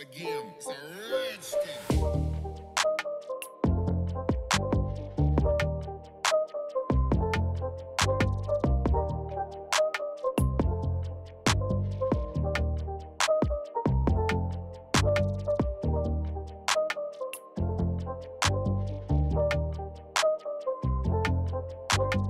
again. It's a redskin. Thank